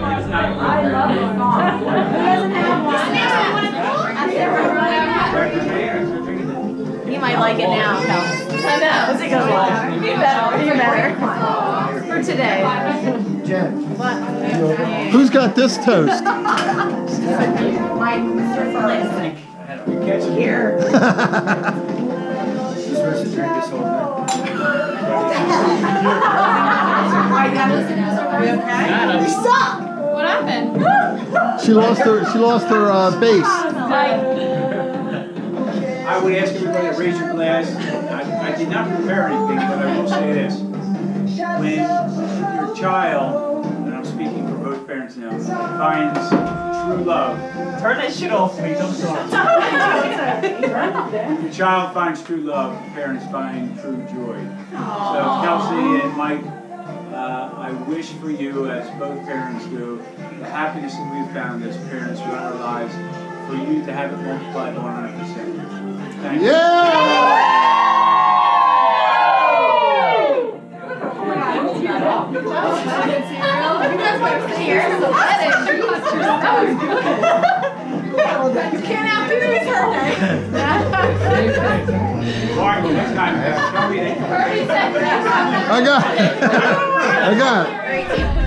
I love you might like it now, Kelsey. I know. It's a good one. Be better. Be better. For today. Who's got this toast? Mike, Mr. Felicity. Here. You're supposed to drink this whole thing. We suck. What happened? She lost her. She lost her uh, base. I would ask everybody to raise your glass. I, I did not prepare anything, but I will say this. When your child, and I'm speaking for both parents now, finds true love, Turn that shit off, please. I'm sorry. your child finds true love, parents find true joy. So Kelsey and Mike, uh, I wish for you, as both parents do, the happiness that we've found as parents throughout our lives, for you to have it multiplied 100%. Thank you. Yeah! You can't outdo this her name. Mark, next time, tell me that. I got it. I got.